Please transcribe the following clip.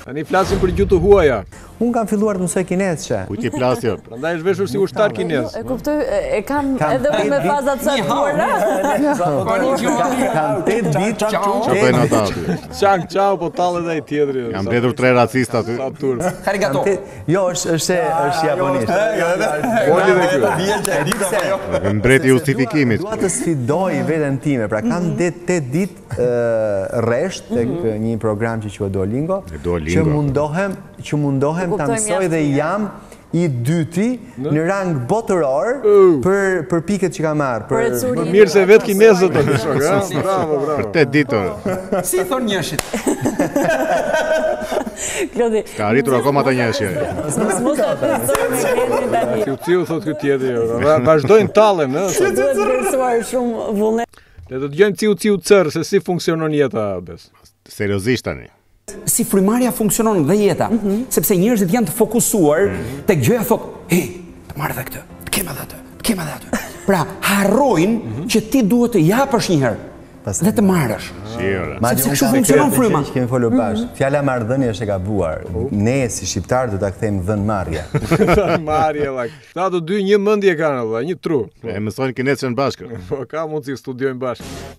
Tani flasim për gjuhë të huaja. Unë kam filluar të mësoj kinezçe. Kujt i flas jo? Prandaj është veshur si ushtar kinez. E kuptoj, e kam edhe unë me faza të caktuara. Kam tetë ditë çau. Çau bën ata. Çang çau po tallë edhe ai tjetri. Jam mbetur te racistat aty. Sa turp. Arigato. Jo, është është është japonisht. Jo, edhe. Po ti vetë. Vjen çaj ditë apo jo? Mbreti i justifikimit. Dua të sfidoj veten time, pra kam mm. tetë ditë rresht tek mhm. një program që quhet Duolingo, që mundohem, që mundohem ta mësoj dhe jam i dyti në rang botëror për për pikët që kam marrë. Për më mirë se vetë kinezët do të shoh. Bravo, bravo. Për tetë ditë. Si i thonë njëshit? Klodi. S'ka arritur akoma te njëshi. Mos e përzoj me gjendin tani. Ti u thot ky tjetri. Vazhdojnë tallen, ëh. Duhet shumë vullnet. Le të dëgjojmë ciu ciu cër se si funksionon jeta Bes. Seriozisht tani. Si frymarrja funksionon dhe jeta, mm -hmm. sepse njerëzit janë të fokusuar mm -hmm. tek gjëja thotë, "Hey, të marr edhe këtë, të kem edhe atë, të kem edhe atë." Pra, harrojnë mm -hmm. që ti duhet të japësh një herë dhe të marrësh. Pa dyshim funksionon fryma. Ne kemi folur bashkë. Mhm. Fjala marrëdhënie është e gabuar. Ne si shqiptarë do ta kthejmë dhënmarrje. Dhënmarrje vak. Këta të dy një mendje kanë vëlla, një tru. E mësojnë kinezën bashkë. Po ka mundësi studiojnë bashkë.